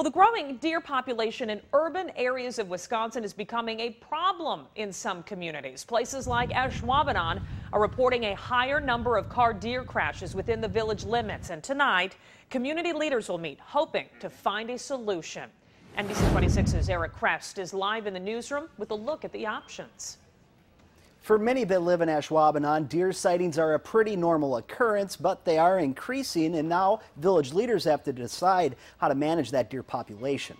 Well, the growing deer population in urban areas of Wisconsin is becoming a problem in some communities. Places like Ashwaubenon are reporting a higher number of car deer crashes within the village limits. And tonight, community leaders will meet, hoping to find a solution. NBC 26's Eric Crest is live in the newsroom with a look at the options. For many that live in Ashwaubenon, deer sightings are a pretty normal occurrence, but they are increasing, and now village leaders have to decide how to manage that deer population.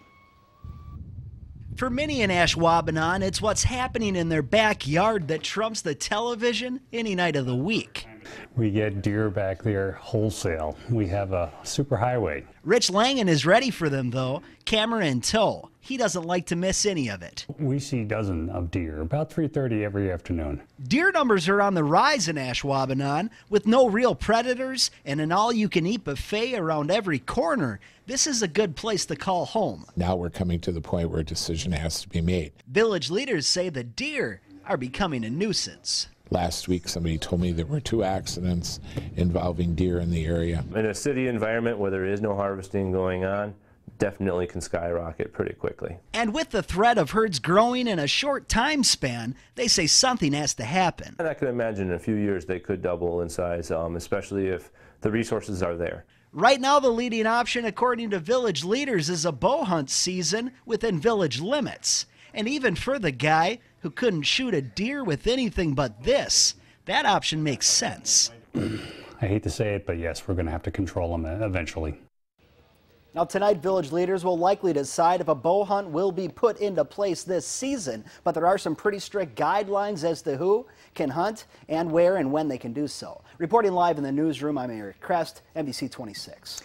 For many in Ashwaubenon, it's what's happening in their backyard that trumps the television any night of the week. We get deer back there wholesale. We have a superhighway. Rich Langen is ready for them, though, camera in tow. He doesn't like to miss any of it. We see dozens of deer, about 3.30 every afternoon. Deer numbers are on the rise in Ashwaubenon, with no real predators and an all-you-can-eat buffet around every corner. This is a good place to call home. Now we're coming to the point where a decision has to be made. Village leaders say the deer are becoming a nuisance. Last week, somebody told me there were two accidents involving deer in the area. In a city environment where there is no harvesting going on, definitely can skyrocket pretty quickly. And with the threat of herds growing in a short time span, they say something has to happen. And I can imagine in a few years they could double in size, um, especially if the resources are there. Right now, the leading option, according to village leaders, is a bow hunt season within village limits. And even for the guy who couldn't shoot a deer with anything but this, that option makes sense. I hate to say it, but yes, we're going to have to control them eventually. Now, tonight, village leaders will likely decide if a bow hunt will be put into place this season, but there are some pretty strict guidelines as to who can hunt and where and when they can do so. Reporting live in the newsroom, I'm Eric Crest, NBC 26.